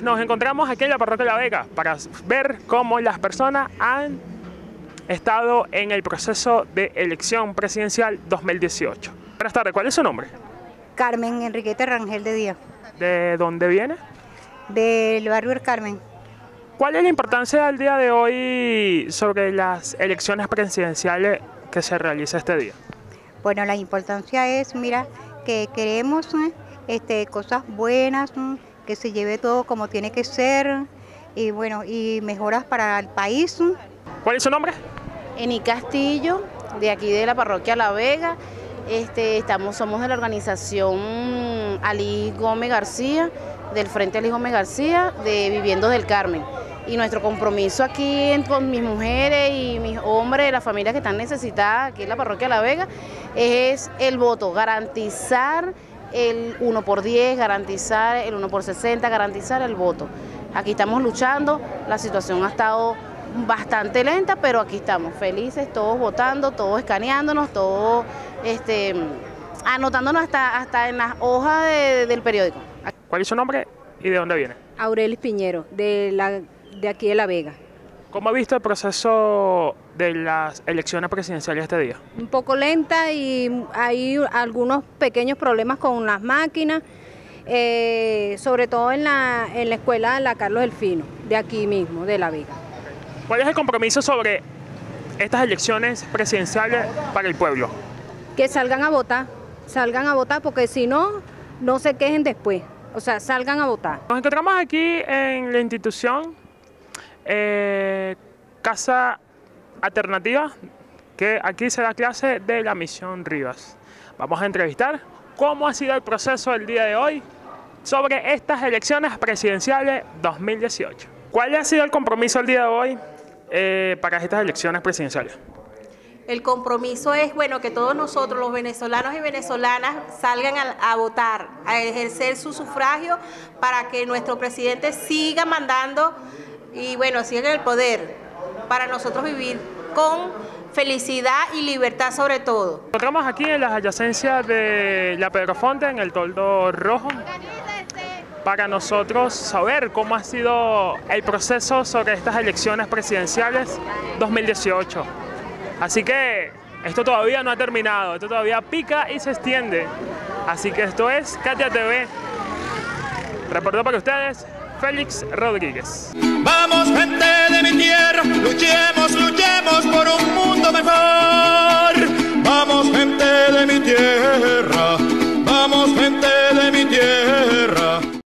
encontramos aquí en la parroquia de La Vega para ver cómo las personas han estado en el proceso de elección presidencial 2018. Buenas tardes, ¿cuál es su nombre? Carmen Enriqueta Rangel de Díaz, ¿De dónde viene? del barrio El Carmen. ¿Cuál es la importancia del día de hoy sobre las elecciones presidenciales que se realiza este día? Bueno, la importancia es, mira, que queremos eh, este, cosas buenas, que se lleve todo como tiene que ser y bueno, y mejoras para el país. ¿Cuál es su nombre? Eni Castillo, de aquí de la parroquia La Vega. Este, estamos, somos de la organización Ali Gómez García, del Frente Ali Gómez García, de Viviendo del Carmen. Y nuestro compromiso aquí en- con mis mujeres y mis hombres, las familias que están necesitadas aquí en la parroquia La Vega, es el voto, garantizar el 1 por 10, garantizar el 1 por 60, garantizar el voto. Aquí estamos luchando, la situación ha estado bastante lenta, pero aquí estamos felices, todos votando, todos escaneándonos, todos este, anotándonos hasta, hasta en las hojas de- del periódico. ¿Cuál es su nombre y de dónde viene? Aurelis Piñero, de, la, de aquí de La Vega. ¿Cómo ha visto el proceso de las elecciones presidenciales este día? Un poco lenta y hay algunos pequeños problemas con las máquinas, eh, sobre todo en la, en la escuela La Carlos Delfino, de aquí mismo, de La Vega. ¿Cuál es el compromiso sobre estas elecciones presidenciales para el pueblo? Que salgan a votar, salgan a votar porque si no, no se quejen después. O sea, salgan a votar. Nos encontramos aquí en la institución eh, Casa Alternativa, que aquí se clase de la Misión Rivas. Vamos a entrevistar cómo ha sido el proceso el día de hoy sobre estas elecciones presidenciales 2018. ¿Cuál ha sido el compromiso el día de hoy eh, para estas elecciones presidenciales? El compromiso es, bueno, que todos nosotros, los venezolanos y venezolanas, salgan a, a votar, a ejercer su sufragio para que nuestro presidente siga mandando y, bueno, siga en el poder, para nosotros vivir con felicidad y libertad sobre todo. Encontramos aquí en las adyacencias de la Pedrofonte, en el toldo rojo, para nosotros saber cómo ha sido el proceso sobre estas elecciones presidenciales 2018. Así que esto todavía no ha terminado, esto todavía pica y se extiende. Así que esto es Katia TV. Reportó para ustedes Félix Rodríguez. Vamos